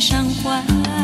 伤怀。